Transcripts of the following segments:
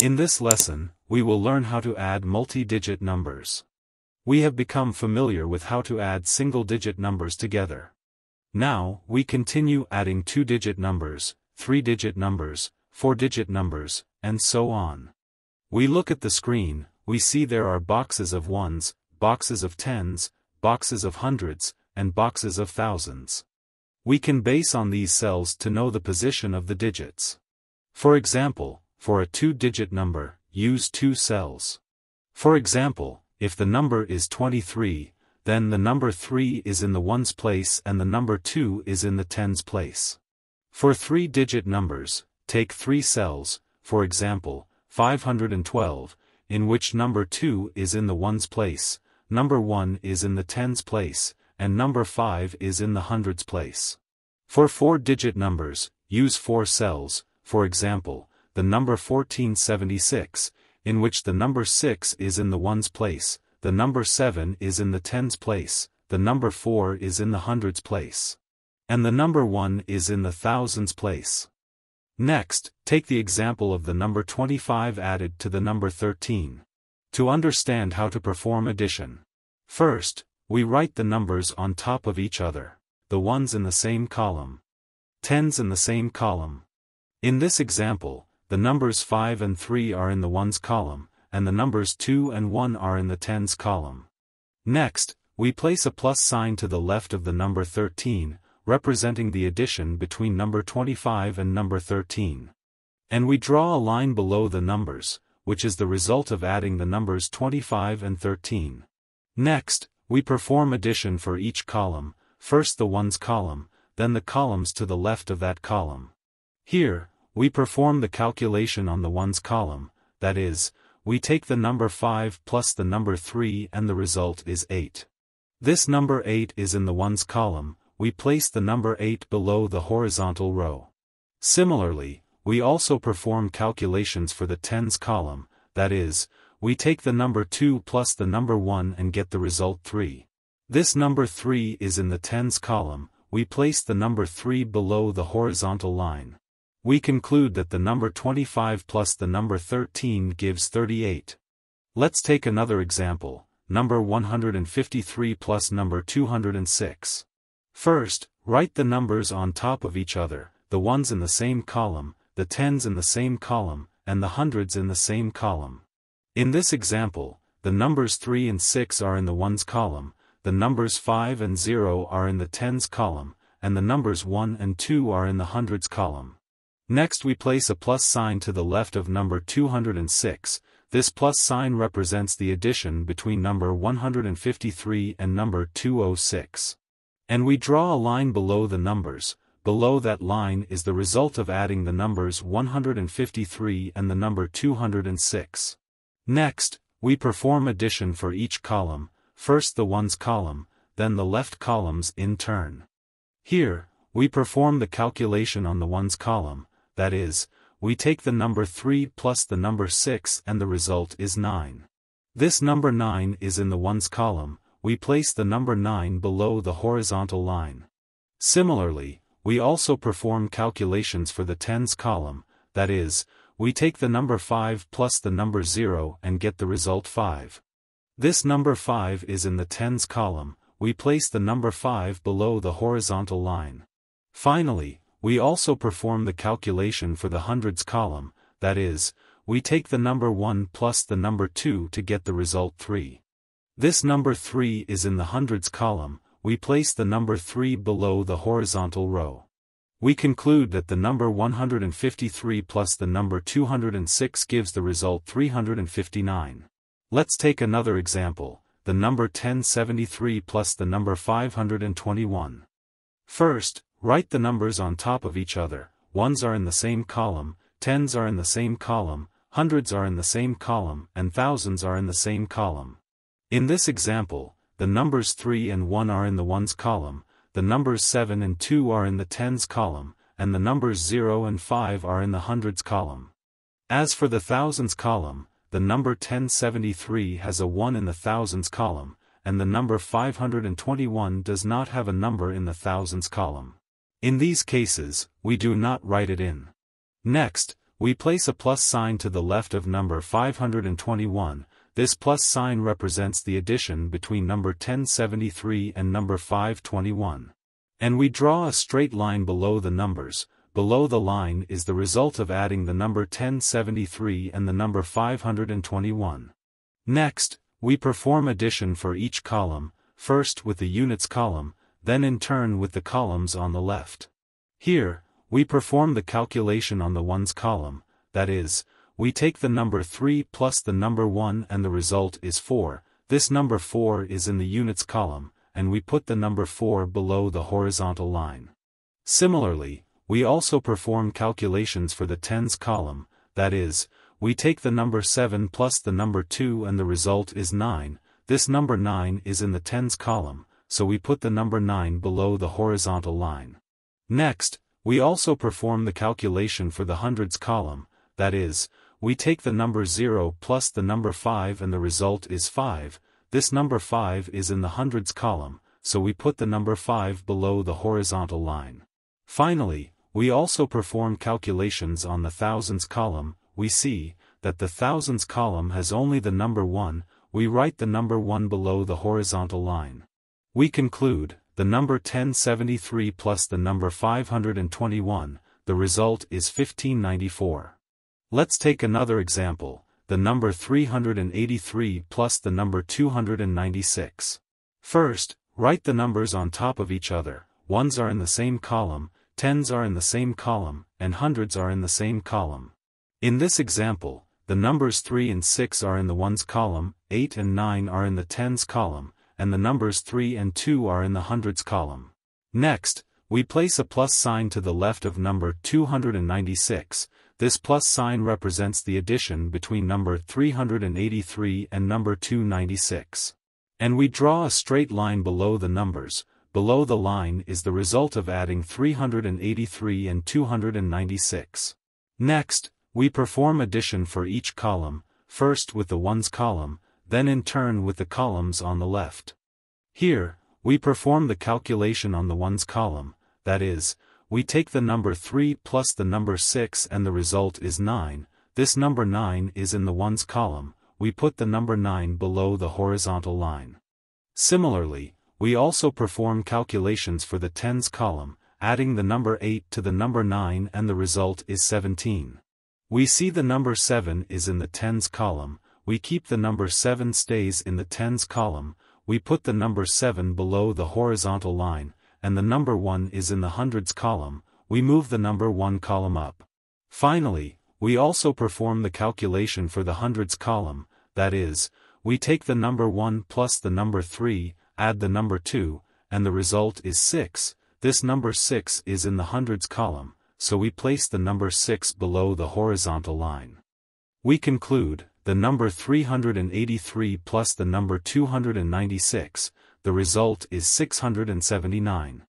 In this lesson, we will learn how to add multi-digit numbers. We have become familiar with how to add single-digit numbers together. Now, we continue adding two-digit numbers, three-digit numbers, four-digit numbers, and so on. We look at the screen, we see there are boxes of ones, boxes of tens, boxes of hundreds, and boxes of thousands. We can base on these cells to know the position of the digits. For example, for a two-digit number, use two cells. For example, if the number is 23, then the number 3 is in the ones place and the number 2 is in the tens place. For three-digit numbers, take three cells, for example, 512, in which number 2 is in the ones place, number 1 is in the tens place, and number 5 is in the hundreds place. For four-digit numbers, use four cells, for example, the number 1476, in which the number 6 is in the ones place, the number 7 is in the tens place, the number 4 is in the hundreds place. And the number 1 is in the thousands place. Next, take the example of the number 25 added to the number 13. To understand how to perform addition. First, we write the numbers on top of each other, the ones in the same column. Tens in the same column. In this example, the numbers 5 and 3 are in the ones column, and the numbers 2 and 1 are in the tens column. Next, we place a plus sign to the left of the number 13, representing the addition between number 25 and number 13. And we draw a line below the numbers, which is the result of adding the numbers 25 and 13. Next, we perform addition for each column, first the ones column, then the columns to the left of that column. Here, we perform the calculation on the ones column, that is, we take the number 5 plus the number 3 and the result is 8. This number 8 is in the ones column, we place the number 8 below the horizontal row. Similarly, we also perform calculations for the tens column, that is, we take the number 2 plus the number 1 and get the result 3. This number 3 is in the tens column, we place the number 3 below the horizontal line. We conclude that the number 25 plus the number 13 gives 38. Let's take another example, number 153 plus number 206. First, write the numbers on top of each other, the ones in the same column, the tens in the same column, and the hundreds in the same column. In this example, the numbers 3 and 6 are in the ones column, the numbers 5 and 0 are in the tens column, and the numbers 1 and 2 are in the hundreds column. Next we place a plus sign to the left of number 206, this plus sign represents the addition between number 153 and number 206. And we draw a line below the numbers, below that line is the result of adding the numbers 153 and the number 206. Next, we perform addition for each column, first the ones column, then the left columns in turn. Here, we perform the calculation on the ones column, that is, we take the number 3 plus the number 6 and the result is 9. This number 9 is in the ones column, we place the number 9 below the horizontal line. Similarly, we also perform calculations for the tens column, that is, we take the number 5 plus the number 0 and get the result 5. This number 5 is in the tens column, we place the number 5 below the horizontal line. Finally, we also perform the calculation for the hundreds column, that is, we take the number 1 plus the number 2 to get the result 3. This number 3 is in the hundreds column, we place the number 3 below the horizontal row. We conclude that the number 153 plus the number 206 gives the result 359. Let's take another example, the number 1073 plus the number 521. First, write the numbers on top of each other, ones are in the same column, tens are in the same column, hundreds are in the same column, and thousands are in the same column. In this example, the numbers 3 and 1 are in the ones column, the numbers 7 and 2 are in the tens column, and the numbers 0 and 5 are in the hundreds column. As for the thousands column, the number 1073 has a 1 in the thousands column, and the number 521 does not have a number in the thousands column. In these cases, we do not write it in. Next, we place a plus sign to the left of number 521, this plus sign represents the addition between number 1073 and number 521. And we draw a straight line below the numbers, below the line is the result of adding the number 1073 and the number 521. Next, we perform addition for each column, first with the units column, then in turn with the columns on the left. Here, we perform the calculation on the ones column, that is, we take the number 3 plus the number 1 and the result is 4, this number 4 is in the units column, and we put the number 4 below the horizontal line. Similarly, we also perform calculations for the tens column, that is, we take the number 7 plus the number 2 and the result is 9, this number 9 is in the tens column, so we put the number 9 below the horizontal line. Next, we also perform the calculation for the hundreds column, that is, we take the number 0 plus the number 5 and the result is 5, this number 5 is in the hundreds column, so we put the number 5 below the horizontal line. Finally, we also perform calculations on the thousands column, we see, that the thousands column has only the number 1, we write the number 1 below the horizontal line. We conclude, the number 1073 plus the number 521, the result is 1594. Let's take another example, the number 383 plus the number 296. First, write the numbers on top of each other, ones are in the same column, tens are in the same column, and hundreds are in the same column. In this example, the numbers 3 and 6 are in the ones column, 8 and 9 are in the tens column, and the numbers 3 and 2 are in the hundreds column. Next, we place a plus sign to the left of number 296, this plus sign represents the addition between number 383 and number 296. And we draw a straight line below the numbers, below the line is the result of adding 383 and 296. Next, we perform addition for each column, first with the ones column, then in turn with the columns on the left. Here, we perform the calculation on the ones column, that is, we take the number 3 plus the number 6 and the result is 9, this number 9 is in the ones column, we put the number 9 below the horizontal line. Similarly, we also perform calculations for the tens column, adding the number 8 to the number 9 and the result is 17. We see the number 7 is in the tens column, we keep the number 7 stays in the tens column, we put the number 7 below the horizontal line, and the number 1 is in the hundreds column, we move the number 1 column up. Finally, we also perform the calculation for the hundreds column, that is, we take the number 1 plus the number 3, add the number 2, and the result is 6, this number 6 is in the hundreds column, so we place the number 6 below the horizontal line. We conclude, the number 383 plus the number 296, the result is 679.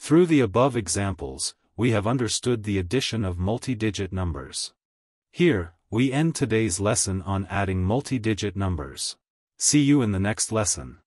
Through the above examples, we have understood the addition of multi-digit numbers. Here, we end today's lesson on adding multi-digit numbers. See you in the next lesson.